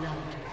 blood.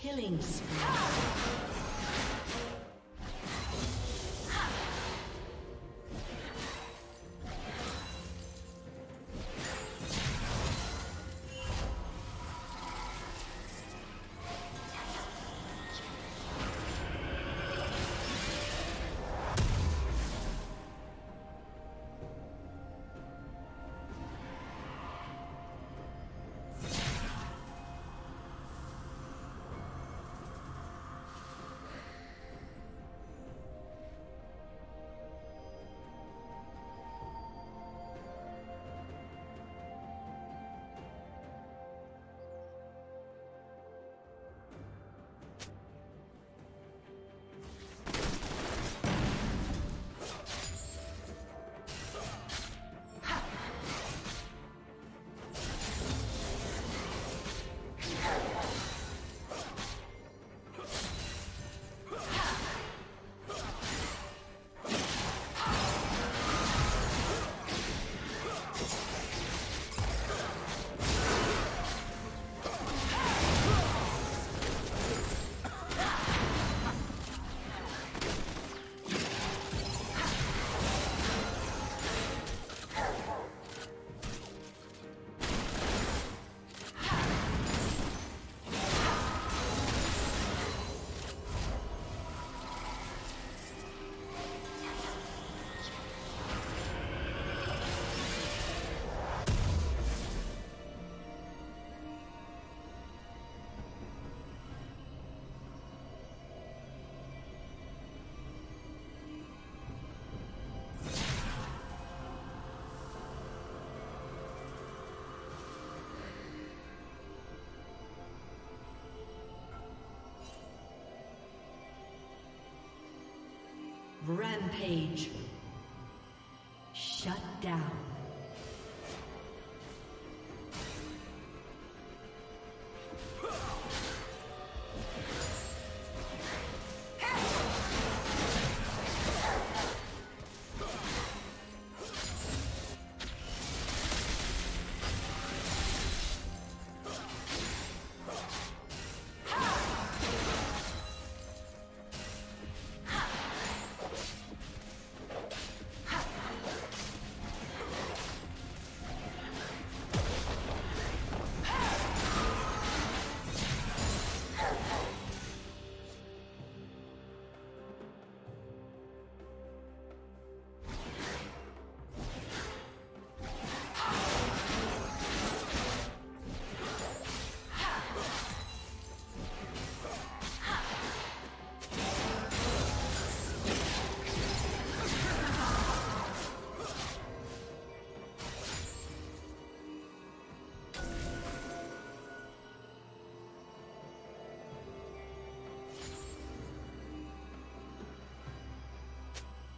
Killing spree. Rampage. Shut down.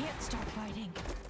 can't stop fighting.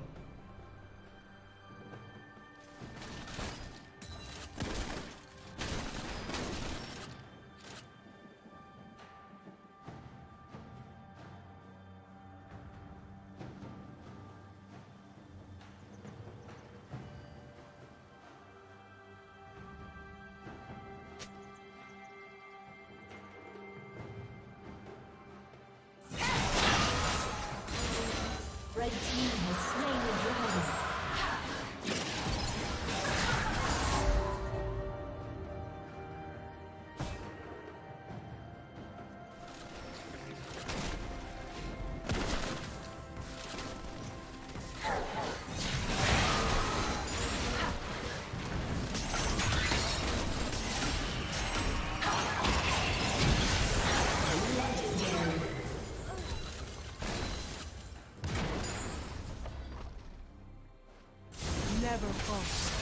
Never fall.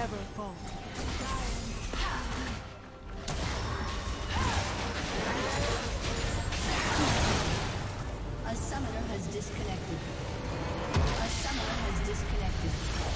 never fall. A summoner has disconnected. A summoner has disconnected.